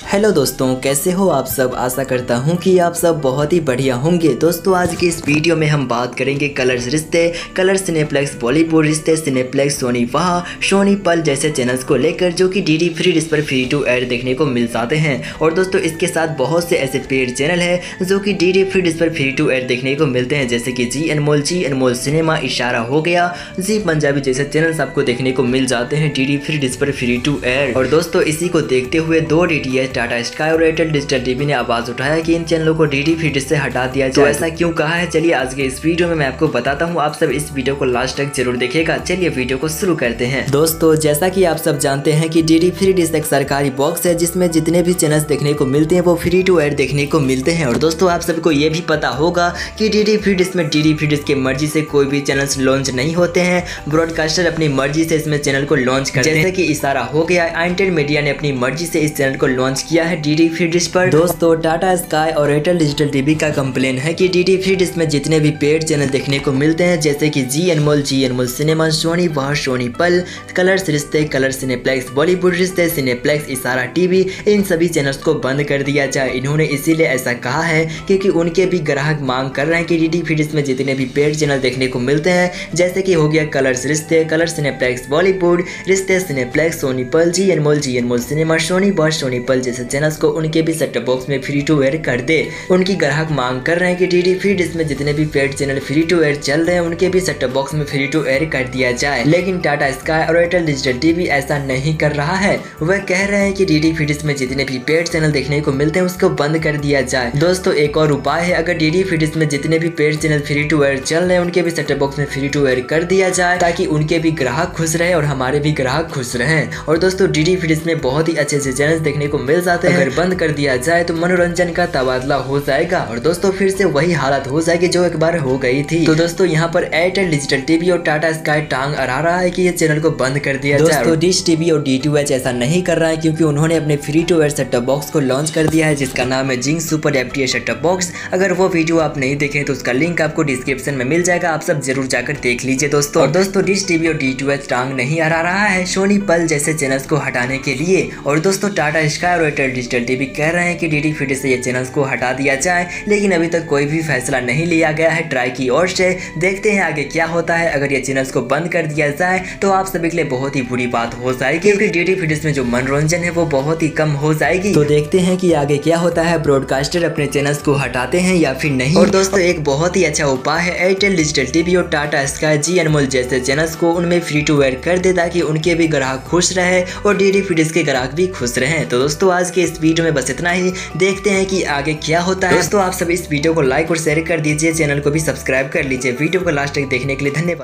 Hello दोस्तों, कैसे हो आप सब? आशा करता हूँ कि आप सब बहुत ही बढ़िया होंगे। दोस्तों, आज की इस वीडियो में हम बात करेंगे कलर्स रिश्ते, कलर सिनेप्लेक्स, बॉलीवुड रिश्ते, सिनेप्लेक्स, सोनी वाह, सोनी पल जैसे चैनल्स को लेकर जो कि डी डी फ्री डिस पर फ्री टू एड देखने को मिल जाते हैं। और दोस्तों, इसके साथ बहुत से ऐसे पेड चैनल है जो कि डी फ्री डिस पर फ्री टू एड देखने को मिलते हैं, जैसे कि जी अनमोल जी अनमोल सिनेमा, इशारा हो गया, जी पंजाबी जैसे चैनल्स आपको देखने को मिल जाते हैं डी फ्री डिस पर फ्री टू एड। और दोस्तों, इसी को देखते हुए दो डी टाटा स्काई और एयरटेल डिजिटल टीवी ने आवाज़ उठाया कि इन चैनलों को डी डी फ़ीड से हटा दिया जाए। तो ऐसा क्यों कहा है? चलिए आज के इस वीडियो में मैं आपको बताता हूँ आप सब इस वीडियो को लास्ट तक ज़रूर देखेगा चलिए वीडियो को शुरू करते हैं। दोस्तों जैसा की आप सब जानते हैं की डी डी फ्री एक सरकारी बॉक्स है जिसमें जितने भी चैनल देखने को मिलते हैं वो फ्री टू एड देखने को मिलते हैं। और दोस्तों आप सबको ये भी पता होगा की डी डी फ्री डिस में डी डी फ्री की मर्ज़ी से कोई भी चैनल लॉन्च नहीं होते हैं। ब्रॉडकास्टर अपनी मर्ज़ी से इसमें चैनल को लॉन्च करते हैं। जैसे की इशारा हो गया इंटर मीडिया ने अपनी मर्ज़ी से इस चैनल को लॉन्च किया है डी डी फ्री पर। दोस्तों टाटा स्काई और एयरटेल डिजिटल टीवी का कंप्लेन है कि डी डी फ्री में जितने भी पेड चैनल देखने को मिलते हैं, जैसे कि जी अनमोल जी अनमोल सिनेमा सोनी वह सोनी पल कलर्स रिश्ते कलर सिनेप्लेक्स बॉलीवुड रिश्ते सिनेप्लेक्स इशारा टीवी इन सभी चैनल्स को बंद कर दिया जाए। इन्होंने इसीलिए ऐसा कहा है क्योंकि उनके भी ग्राहक मांग कर रहे हैं कि डी डी फ्री में जितने भी पेड चैनल देखने को मिलते हैं, जैसे कि हो गया कलर्स रिश्ते कलर सिनेप्लेक्स बॉलीवुड रिश्ते Cineplex Sony Pal Zee Anmol Zee Anmol cinema Sony boss Sony Pal जैसे चैनल्स को उनके भी सेट बॉक्स में फ्री टू एयर कर दे। उनकी ग्राहक मांग कर रहे हैं कि डी डी फ़ीड इसमें जितने भी paid channel free to air चल रहे हैं, उनके भी सेट बॉक्स में फ्री टू एयर कर दिया जाए। लेकिन टाटा स्काई और एयरटेल डिजिटल टीवी ऐसा नहीं कर रहा है। वह कह रहे हैं कि डी डी फ़ीड में जितने भी पेड चैनल देखने को मिलते हैं, उसको बंद कर दिया जाए। दोस्तों, एक और उपाय है। अगर डी डी फ़ीड में जितने भी paid channel free to air चल रहे हैं, उनके भी सेट बॉक्स में फ्री टू एयर कर दिया जाए, ताकि उनके भी ग्राहक खुश रहे और हमारे भी ग्राहक खुश रहे। और दोस्तों डी डी फ़ीड में बहुत ही अच्छे अच्छे चैनल देखने को मिल जाते हैं। अगर बंद कर दिया जाए तो मनोरंजन का तबादला हो जाएगा। और दोस्तों फिर से वही हालत हो जाएगी जो एक बार हो गई थी। तो दोस्तों यहाँ पर एयरटेल डिजिटल टीवी और टाटा स्काई टांग अरा रहा है कि ये चैनल को बंद कर दिया जाए। दोस्तों डिश टीवी और डी ऐसा नहीं कर रहा है क्योंकि उन्होंने अपने free to air setup box को लॉन्च कर दिया है जिसका नाम है Zing super F T setup box अगर वो वीडियो आप नहीं देखें तो उसका लिंक आपको डिस्क्रिप्शन में मिल जाएगा। आप सब ज़रूर जाकर देख लीजिए दोस्तों। और दोस्तों डिश टीवी और डी टांग नहीं हरा रहा है। सोनी पल जैसे चैनल्स को हटाने के लिए। और दोस्तों टाटा स्काई और एयरटेल डिजिटल टीवी कह रहे हैं कि डी डी से ये चैनल्स को हटा दिया जाए लेकिन अभी तक कोई भी फैसला नहीं लिया गया है। ट्राई की ओर से देखते हैं आगे क्या होता है। अगर ये चैनल्स को बंद कर दिया जाए तो आप सभी के लिए बहुत ही बुरी बात हो जाएगी क्योंकि डी डी में जो मनोरंजन है वो बहुत ही कम हो जाएगी। तो देखते हैं कि आगे क्या होता है। ब्रॉडकास्टर अपने चैनल्स को हटाते हैं या फिर नहीं। और दोस्तों एक बहुत ही अच्छा उपाय है एयरटेल डिजिटल टीवी और टाटा स्काई जी अनमोल जैसे चैनल्स को उनमें फ्री टू वेयर कर दे ताकि उनके भी ग्राहक खुश रहे और डी डी फिटिस के ग्राहक भी खुश रहे। तो दोस्तों आज के इस वीडियो में बस इतना ही। देखते हैं कि आगे क्या होता है। दोस्तों आप सब इस वीडियो को लाइक और शेयर कर दीजिए। चैनल को भी सब्सक्राइब कर लीजिए। वीडियो को लास्ट तक देखने के लिए धन्यवाद।